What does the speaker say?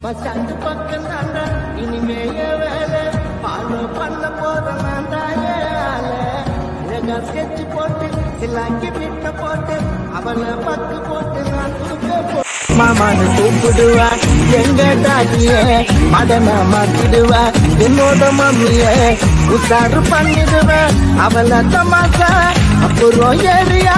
பச்சாண்டு பக்கம் தாண்டா இனிமேய வேலை. ஃபாலோ பண்ண போதும் நான் தாயே அழகா ஸ்கெட்ச் போட்டு சிலாக்கி விட்ட போட்டு அவளை பக்கு போட்டு நான் கொடுக்க மாமான்னு கூப்பிடுவா எங்க டாடிய மதனா மாத்திடுவா என்னோட மம்மிய உசாரு பண்ணிடுவேன் அவளை தமாசா அப்புறம் ஏரியா